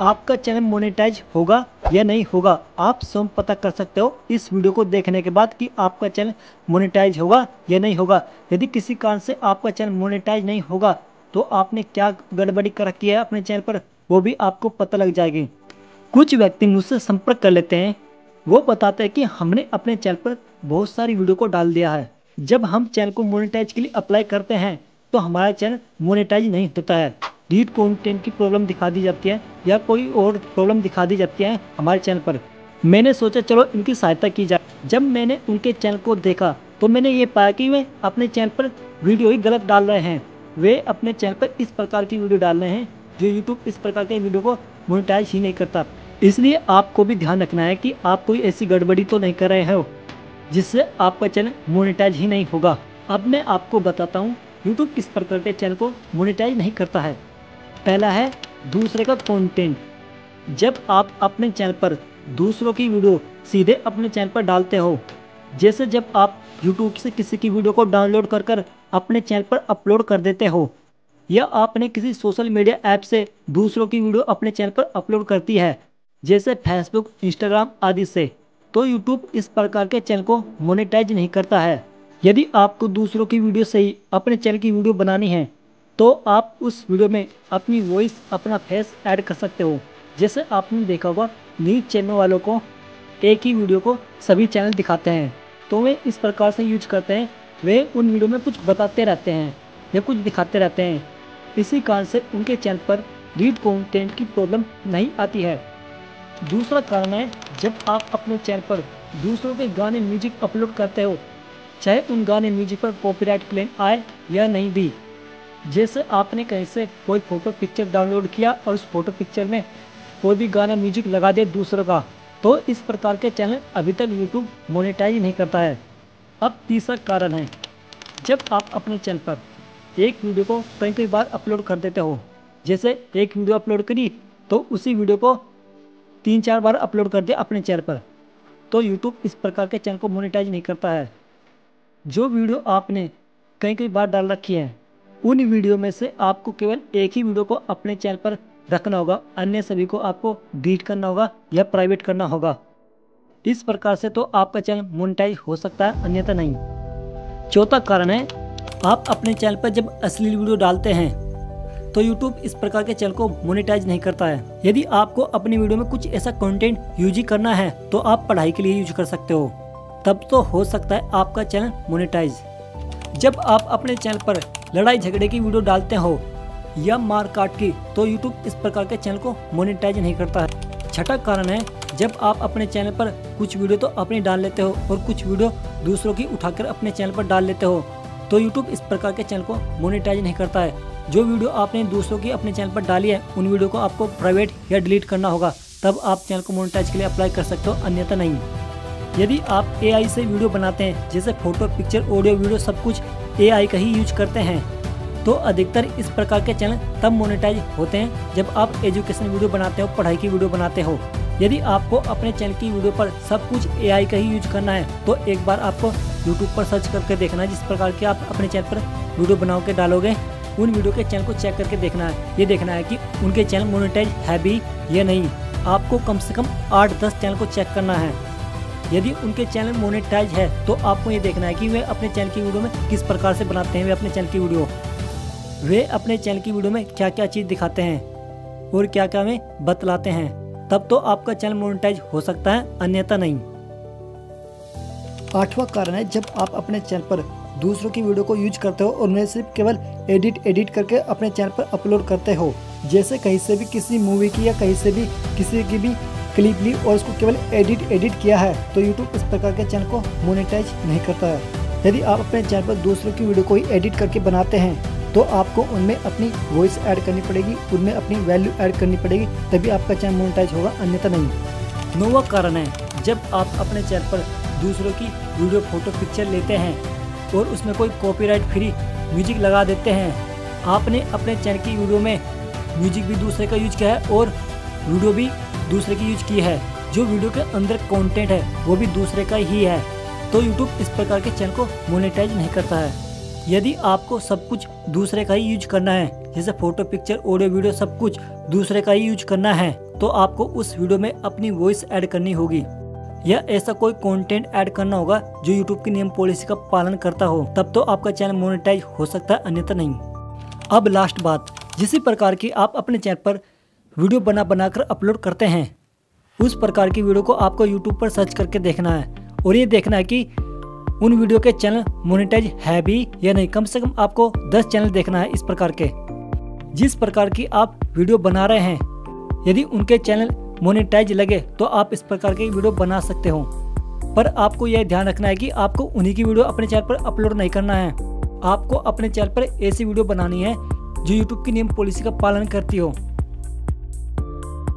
आपका channel monetise होगा या नहीं होगा, आप स्वयं पता कर सकते हो इस वीडियो को देखने के बाद कि आपका चैनल मोनेटाइज होगा या नहीं होगा। यदि किसी कारण से आपका चैनल मोनेटाइज नहीं होगा तो आपने क्या गड़बड़ी कर रखी है अपने चैनल पर, वो भी आपको पता लग जाएगी। कुछ व्यक्ति मुझसे संपर्क कर लेते हैं। वो बताते हैं कि हमने अपने चैनल पर बहुत सारी वीडियो को डाल दिया है। जब हम चैनल को मोनेटाइज के लिए अप्लाई करते हैं तो हमारा चैनल मोनेटाइज नहीं होता है। रीड कंटेंट की प्रॉब्लम दिखा दी जाती है या कोई और प्रॉब्लम दिखा दी जाती है हमारे चैनल पर। मैंने सोचा चलो इनकी सहायता की जाए। जब मैंने उनके चैनल को देखा तो मैंने ये पाया कि वे अपने चैनल पर वीडियो ही गलत डाल रहे हैं। वे अपने चैनल पर इस प्रकार की वीडियो डाल रहे हैं, जो यूट्यूब इस प्रकार के वीडियो को मोनिटाइज ही नहीं करता। इसलिए आपको भी ध्यान रखना है कि आप कोई ऐसी गड़बड़ी तो नहीं कर रहे हो, जिससे आपका चैनल मोनिटाइज ही नहीं होगा। अब मैं आपको बताता हूँ यूट्यूब किस प्रकार के चैनल को मोनिटाइज नहीं करता है। पहला है दूसरे का कंटेंट जब आप अपने चैनल पर दूसरों की वीडियो सीधे अपने चैनल पर डालते हो, जैसे जब आप यूट्यूब से किसी की वीडियो को डाउनलोड कर कर अपने चैनल पर अपलोड कर देते हो, या आपने किसी सोशल मीडिया ऐप से दूसरों की वीडियो अपने चैनल पर अपलोड करती है, जैसे फेसबुक इंस्टाग्राम आदि से तो यूट्यूब इस प्रकार के चैनल को मोनेटाइज नहीं करता है। यदि आपको दूसरों की वीडियो से ही अपने चैनल की वीडियो बनानी है तो आप उस वीडियो में अपनी वॉइस अपना फेस ऐड कर सकते हो। जैसे आपने देखा होगा न्यूज़ चैनल वालों को, एक ही वीडियो को सभी चैनल दिखाते हैं। तो वे इस प्रकार से यूज़ करते हैं। वे उन वीडियो में कुछ बताते रहते हैं, या कुछ दिखाते रहते हैं। इसी कारण से उनके चैनल पर रीड कंटेंट की प्रॉब्लम नहीं आती है। दूसरा कारण है, जब आप अपने चैनल पर दूसरों के गाने म्यूज़िक अपलोड करते हो, चाहे उन गाने म्यूज़िक पर कॉपीराइट क्लेम आए या नहीं भी जैसे आपने कहीं से कोई फ़ोटो पिक्चर डाउनलोड किया और उस फ़ोटो पिक्चर में कोई भी गाना म्यूज़िक लगा दे दूसरों का तो इस प्रकार के चैनल अभी तक यूट्यूब मोनेटाइज नहीं करता है। अब तीसरा कारण है, जब आप अपने चैनल पर एक वीडियो को कई कई बार अपलोड कर देते हो, जैसे एक वीडियो अपलोड करी तो उसी वीडियो को तीन चार बार अपलोड कर दिया अपने चैनल पर तो यूट्यूब इस प्रकार के चैनल को मोनेटाइज नहीं करता है। जो वीडियो आपने कई कई बार डाल रखी है उन वीडियो में से आपको केवल एक ही वीडियो को अपने चैनल पर रखना होगा। अन्य सभी को आपको डिलीट करना होगा या प्राइवेट करना होगा। इस प्रकार से तो आपका चैनल मोनिटाइज हो सकता है, अन्यथा नहीं। चौथा कारण है, आप अपने चैनल पर जब अश्लील वीडियो डालते हैं तो YouTube इस प्रकार के चैनल को मोनेटाइज नहीं करता है। यदि आपको अपनी वीडियो में कुछ ऐसा कंटेंट यूज़ ही करना है तो आप पढ़ाई के लिए यूज़ कर सकते हो। तब तो हो सकता है आपका चैनल मोनेटाइज। जब आप अपने चैनल पर लड़ाई झगड़े की वीडियो डालते हो या मार काट की तो यूट्यूब इस प्रकार के चैनल को मोनिटाइज नहीं करता है। छठा कारण है, जब आप अपने चैनल पर कुछ वीडियो तो अपनी डाल लेते हो और कुछ वीडियो दूसरों की उठाकर अपने चैनल पर डाल लेते हो तो यूट्यूब इस प्रकार के चैनल को मोनिटाइज नहीं करता है। जो वीडियो आपने दूसरों की अपने चैनल पर डाली है, उन वीडियो को आपको प्राइवेट या डिलीट करना होगा, तब आप चैनल को मोनिटाइज के लिए अप्लाई कर सकते हो, अन्यथा नहीं। यदि आप ए से वीडियो बनाते हैं, जैसे फ़ोटो पिक्चर ऑडियो वीडियो सब कुछ AI का ही यूज़ करते हैं। तो अधिकतर इस प्रकार के चैनल तब मोनेटाइज होते हैं, जब आप एजुकेशन वीडियो बनाते हो, पढ़ाई की वीडियो बनाते हो। यदि आपको अपने चैनल की वीडियो पर सब कुछ AI का ही यूज़ करना है तो एक बार आपको यूट्यूब पर सर्च करके देखना है, जिस प्रकार के आप अपने चैनल पर वीडियो बना के डालोगे, उन वीडियो के चैनल को चेक करके देखना है। ये देखना है कि उनके चैनल मोनेटाइज है भी या नहीं। आपको कम से कम आठ दस चैनल को चेक करना है। यदि उनके चैनल मोनेटाइज है तो आपको ये देखना है कि वे अपने चैनल की वीडियो में किस प्रकार से बनाते हैं, वे अपने चैनल की वीडियो। वे अपने चैनल की वीडियो में क्या क्या चीज़ दिखाते हैं और क्या क्या में बतलाते हैं, तब तो आपका चैनल मोनेटाइज हो सकता है, अन्यथा नहीं। आठवां कारण है, जब आप अपने चैनल पर दूसरों की वीडियो को यूज़ करते हो और उन्हें सिर्फ़ केवल एडिट एडिट करके अपने चैनल पर अपलोड करते हो, जैसे कहीं से भी किसी मूवी की या कहीं से भी किसी की भी क्लिप ली और उसको केवल एडिट एडिट किया है तो यूट्यूब इस प्रकार के चैनल को मोनेटाइज नहीं करता है। यदि आप अपने चैनल पर दूसरों की वीडियो को ही एडिट करके बनाते हैं तो आपको उनमें अपनी वॉइस ऐड करनी पड़ेगी, उनमें अपनी वैल्यू ऐड करनी पड़ेगी, तभी आपका चैनल मोनेटाइज होगा, अन्यथा नहीं। नोवा कारण है, जब आप अपने चैनल पर दूसरों की वीडियो फ़ोटो पिक्चर लेते हैं और उसमें कोई कॉपीराइट फ्री म्यूज़िक लगा देते हैं, आपने अपने चैनल की वीडियो में म्यूज़िक भी दूसरे का यूज़ किया है और वीडियो भी दूसरे की यूज़ की है। जो वीडियो के अंदर कंटेंट है, वो भी दूसरे का ही है। तो यूट्यूब इस प्रकार के चैनल को मोनेटाइज नहीं करता है। यदि आपको सब कुछ दूसरे का ही यूज़ करना है, जैसे फ़ोटो पिक्चर ऑडियो वीडियो सब कुछ दूसरे का ही यूज़ करना है तो आपको उस वीडियो में अपनी वॉइस ऐड करनी होगी। या ऐसा कोई कंटेंट ऐड करना होगा, जो यूट्यूब की नियम पॉलिसी का पालन करता हो, तब तो आपका चैनल मोनेटाइज हो सकता है, अन्यथा नहीं। अब लास्ट बात, जिस प्रकार की आप अपने चैनल पर वीडियो बना बनाकर अपलोड करते हैं। उस प्रकार की वीडियो को आपको यूट्यूब पर सर्च करके देखना है और ये देखना है कि उन वीडियो के चैनल मोनिटाइज है भी या नहीं। कम से कम आपको 10 चैनल देखना है इस प्रकार के। जिस प्रकार की आप वीडियो बना रहे हैं, यदि उनके चैनल मोनिटाइज लगे तो आप इस प्रकार की वीडियो बना सकते हो। पर आपको यह ध्यान रखना है कि आपको उन्हीं की वीडियो अपने चैनल पर अपलोड नहीं करना है। आपको अपने चैनल पर ऐसी वीडियो बनानी है जो यूट्यूब की नियम पॉलिसी का पालन करती हो।